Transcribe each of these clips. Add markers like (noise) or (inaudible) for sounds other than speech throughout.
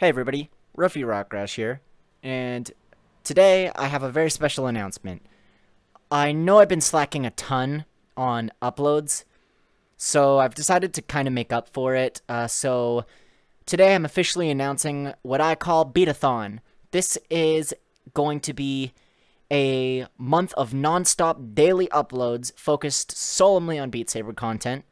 Hey everybody, Ruffy Rockrash here, and today I have a very special announcement. I know I've been slacking a ton on uploads, so I've decided to kind of make up for it. Uh, so today I'm officially announcing what I call Beatathon. This is going to be a month of non-stop daily uploads focused solely on Beat Saber content.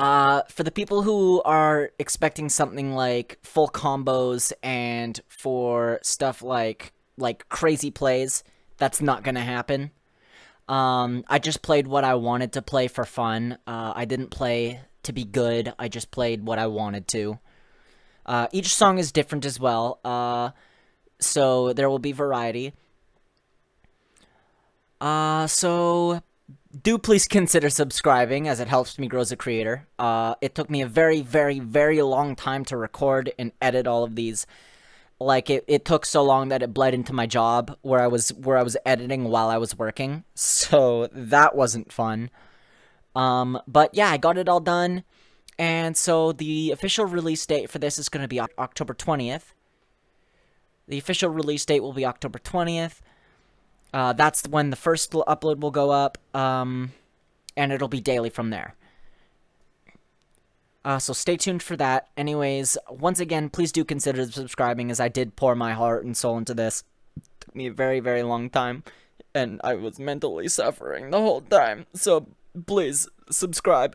Uh, for the people who are expecting something like full combos and for stuff like like crazy plays, that's not gonna happen. Um, I just played what I wanted to play for fun. Uh, I didn't play to be good. I just played what I wanted to. Uh, each song is different as well, uh, so there will be variety. Uh, so do please consider subscribing as it helps me grow as a creator. Uh, it took me a very, very, very long time to record and edit all of these. Like it, it took so long that it bled into my job where I was where I was editing while I was working. (laughs) So that wasn't fun. Um, but yeah, I got it all done. And so the official release date for this is going to be October 20th. The official release date will be October 20th. Uh, that's when the first upload will go up, um, and it'll be daily from there. Uh, so stay tuned for that. Anyways, once again, please do consider subscribing as I did pour my heart and soul into this. It took me a very, very long time, and I was mentally suffering the whole time. So please subscribe.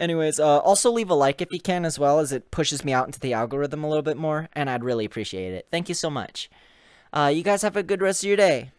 Anyways, uh, also leave a like if you can as well, as it pushes me out into the algorithm a little bit more, and I'd really appreciate it. Thank you so much. Uh, you guys have a good rest of your day.